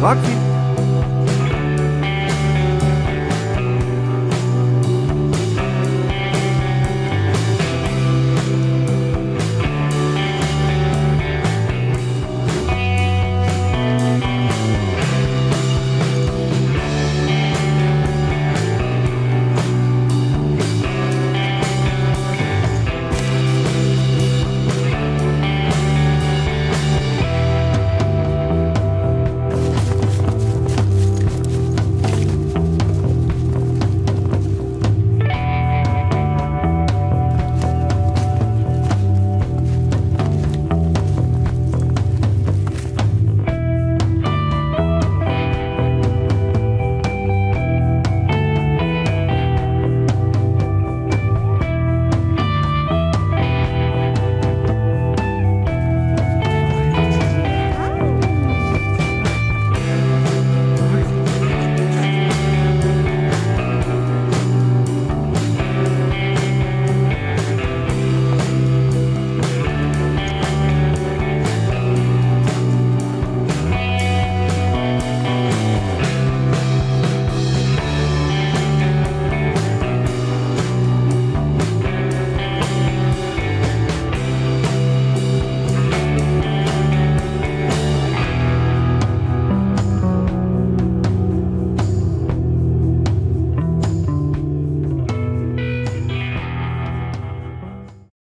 Rock